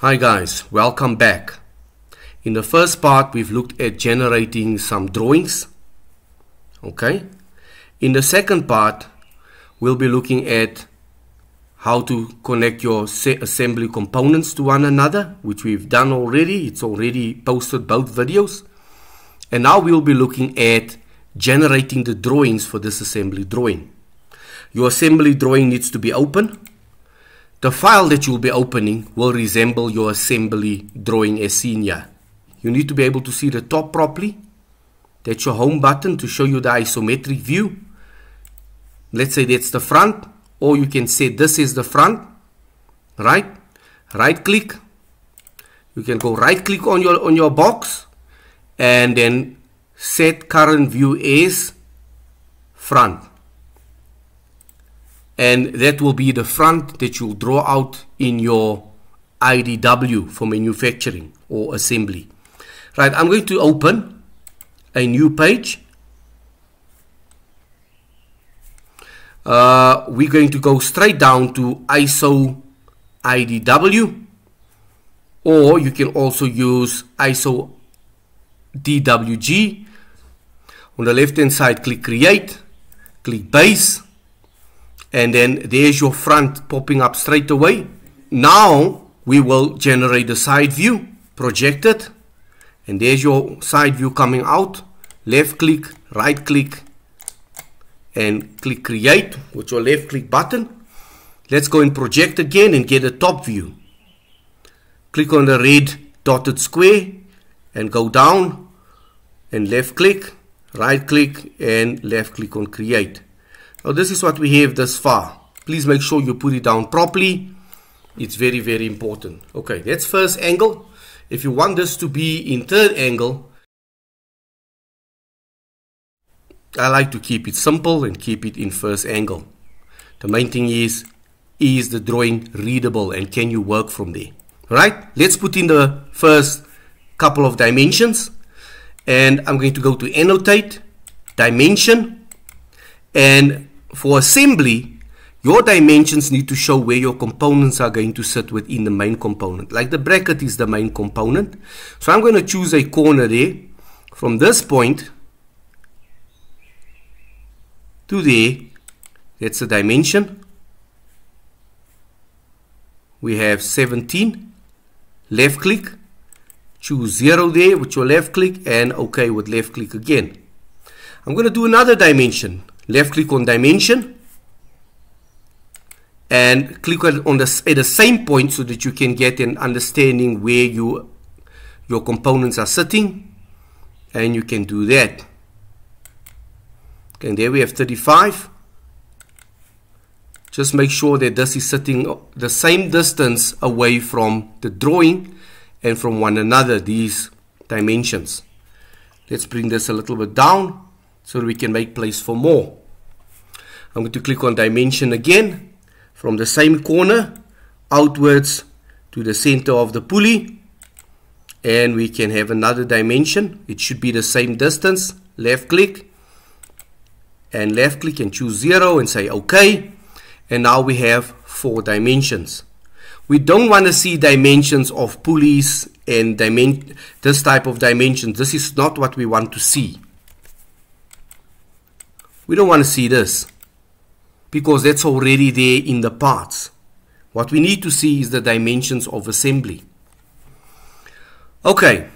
Hi guys, welcome back. In the first part we've looked at generating some drawings. Okay. In the second part we'll be looking at how to connect your assembly components to one another which we've done already. It's already posted both videos. And now we'll be looking at generating the drawings for this assembly drawing. Your assembly drawing needs to be open the file that you'll be opening will resemble your assembly drawing as seen here. You need to be able to see the top properly. That's your home button to show you the isometric view. Let's say that's the front or you can say this is the front. Right? Right click. You can go right click on your on your box and then set current view as front and that will be the front that you'll draw out in your IDW for manufacturing or assembly. Right, I'm going to open a new page. Uh, we're going to go straight down to ISO IDW or you can also use ISO DWG. On the left hand side click create, click base and then there's your front popping up straight away. Now we will generate the side view, project it, and there's your side view coming out. Left click, right click, and click create with your left click button. Let's go and project again and get a top view. Click on the red dotted square and go down and left click, right click and left click on create. Now this is what we have thus far. Please make sure you put it down properly. It's very, very important. Okay, that's first angle. If you want this to be in third angle, I like to keep it simple and keep it in first angle. The main thing is, is the drawing readable and can you work from there? Right? Let's put in the first couple of dimensions and I'm going to go to annotate, dimension, and for assembly, your dimensions need to show where your components are going to sit within the main component. Like the bracket is the main component. So I'm going to choose a corner there. From this point to there, that's the dimension. We have 17. Left click. Choose 0 there with your left click and OK with left click again. I'm going to do another dimension left click on dimension and click on the, at the same point so that you can get an understanding where you your components are sitting and you can do that. Okay and there we have 35 just make sure that this is sitting the same distance away from the drawing and from one another these dimensions. Let's bring this a little bit down so we can make place for more I'm going to click on dimension again. From the same corner outwards to the center of the pulley. And we can have another dimension. It should be the same distance. Left click. And left click and choose 0 and say OK. And now we have four dimensions. We don't want to see dimensions of pulleys and this type of dimensions. This is not what we want to see. We don't want to see this because that's already there in the parts. What we need to see is the dimensions of assembly. Okay,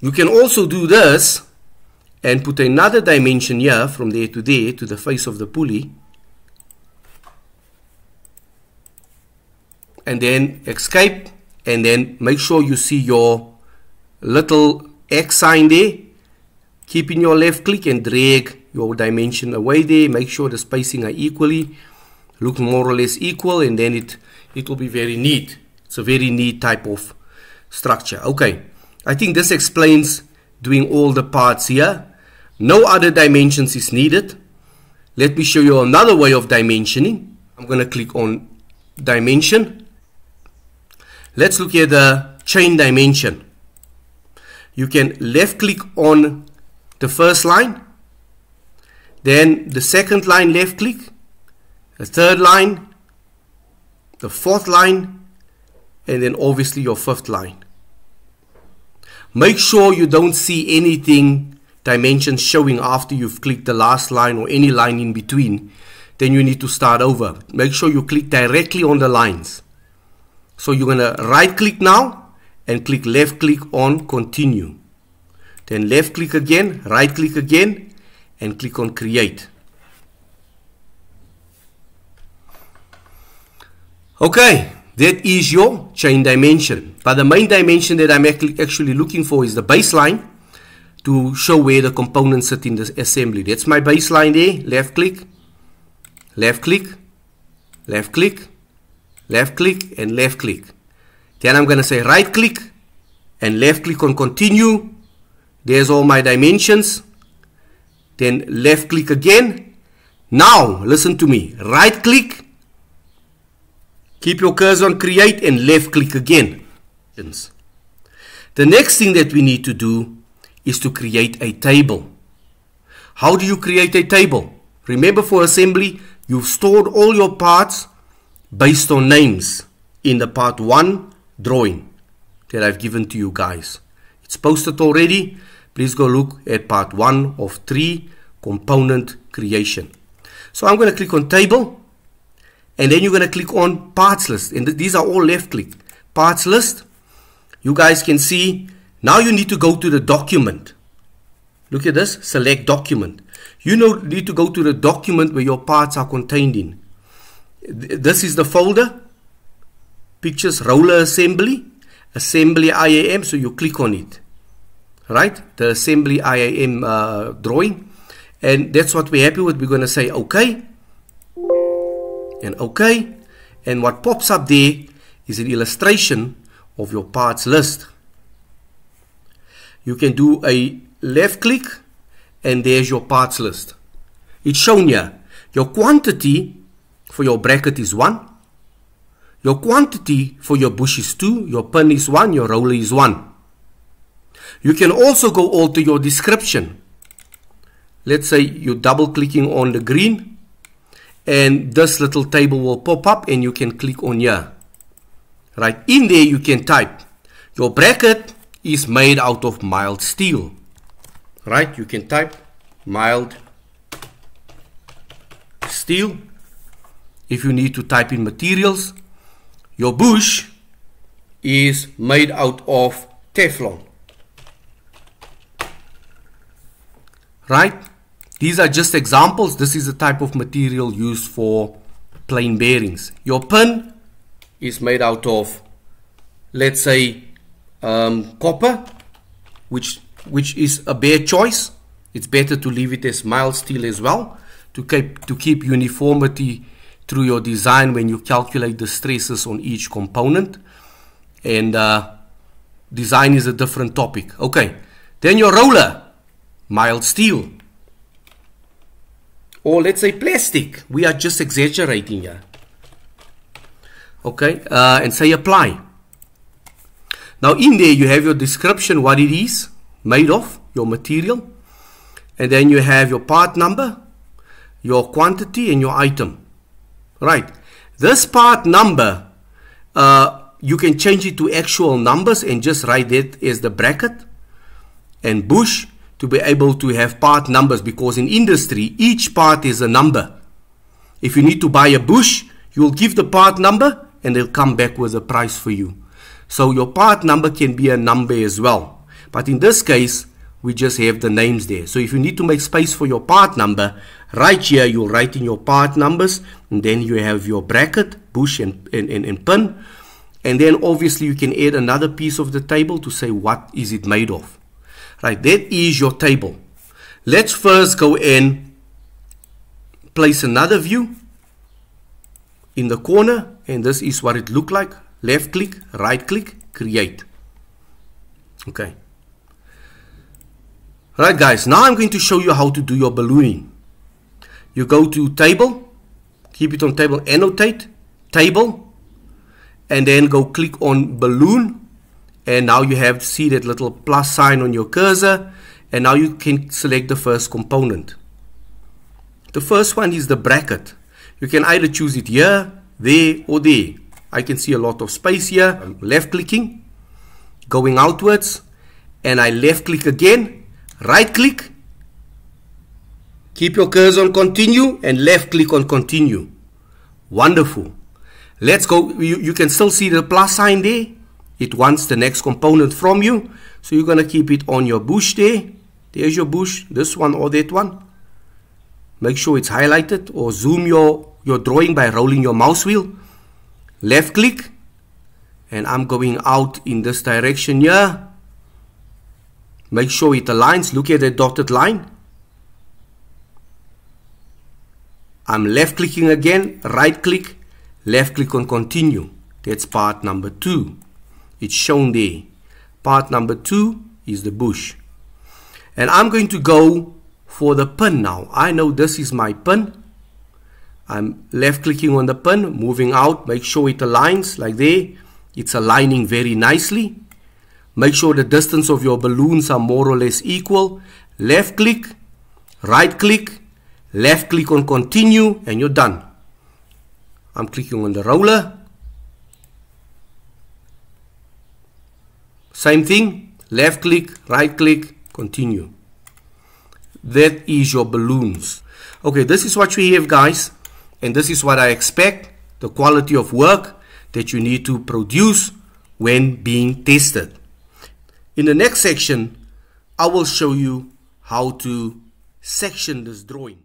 you can also do this and put another dimension here from there to there to the face of the pulley and then escape and then make sure you see your little X sign there keeping your left click and drag your dimension away there make sure the spacing are equally look more or less equal and then it it will be very neat. It's a very neat type of structure. Okay I think this explains doing all the parts here. No other dimensions is needed. Let me show you another way of dimensioning. I'm going to click on dimension. Let's look at the chain dimension. You can left click on the first line then the second line left click, the third line, the fourth line, and then obviously your fifth line. Make sure you don't see anything dimensions showing after you've clicked the last line or any line in between. Then you need to start over. Make sure you click directly on the lines. So you're going to right click now and click left click on continue. Then left click again, right click again and click on create. Okay, that is your chain dimension. But the main dimension that I'm actually looking for is the baseline to show where the components sit in the assembly. That's my baseline there. Left click, left click, left click, left click, and left click. Then I'm going to say right click and left click on continue. There's all my dimensions. Then left click again. Now, listen to me. Right click Keep your cursor on create and left click again. The next thing that we need to do is to create a table. How do you create a table? Remember for assembly, you've stored all your parts based on names in the part 1 drawing that I've given to you guys. It's posted already. Please go look at part 1 of 3 component creation. So I'm going to click on table and then you're going to click on parts list. And these are all left click parts list you guys can see now you need to go to the document. Look at this select document. You know need to go to the document where your parts are contained in. This is the folder. Pictures roller assembly assembly IAM so you click on it right the assembly IAM uh, drawing and that's what we're happy with we're going to say okay and OK. And what pops up there is an illustration of your parts list. You can do a left click and there's your parts list. It's shown here. Your quantity for your bracket is 1. Your quantity for your bush is 2. Your pin is 1. Your roller is 1. You can also go alter your description. Let's say you're double clicking on the green and this little table will pop up and you can click on here. Right in there you can type your bracket is made out of mild steel. Right you can type mild steel. If you need to type in materials your bush is made out of Teflon right these are just examples. This is the type of material used for plain bearings. Your pin is made out of, let's say, um, copper, which, which is a bare choice. It's better to leave it as mild steel as well to keep, to keep uniformity through your design when you calculate the stresses on each component. And uh, design is a different topic. Okay, then your roller, mild steel or let's say plastic. We are just exaggerating here. Okay, uh, and say apply. Now in there you have your description, what it is made of, your material. And then you have your part number, your quantity and your item. Right. This part number, uh, you can change it to actual numbers and just write it as the bracket. And bush, to be able to have part numbers because in industry, each part is a number. If you need to buy a bush, you will give the part number and they'll come back with a price for you. So your part number can be a number as well. But in this case, we just have the names there. So if you need to make space for your part number, right here you'll write in your part numbers and then you have your bracket, bush and, and, and, and pin. And then obviously you can add another piece of the table to say what is it made of. Right, that is your table. Let's first go and place another view in the corner and this is what it look like. Left click, right click, create. Okay. Right guys, now I'm going to show you how to do your ballooning. You go to table, keep it on table, annotate, table, and then go click on balloon and now you have see that little plus sign on your cursor and now you can select the first component. The first one is the bracket. You can either choose it here, there or there. I can see a lot of space here. I'm left clicking, going outwards, and I left click again, right click, keep your cursor on continue, and left click on continue. Wonderful. Let's go. You, you can still see the plus sign there. It wants the next component from you. So you're going to keep it on your bush there. There's your bush, this one or that one. Make sure it's highlighted or zoom your, your drawing by rolling your mouse wheel. Left click. And I'm going out in this direction here. Make sure it aligns. Look at the dotted line. I'm left clicking again, right click, left click on continue. That's part number two. It's shown there. Part number two is the bush. And I'm going to go for the pin now. I know this is my pin. I'm left clicking on the pin, moving out, make sure it aligns like there. It's aligning very nicely. Make sure the distance of your balloons are more or less equal. Left click, right click, left click on continue and you're done. I'm clicking on the roller. Same thing, left click, right click, continue. That is your balloons. Okay, this is what we have guys. And this is what I expect, the quality of work that you need to produce when being tested. In the next section, I will show you how to section this drawing.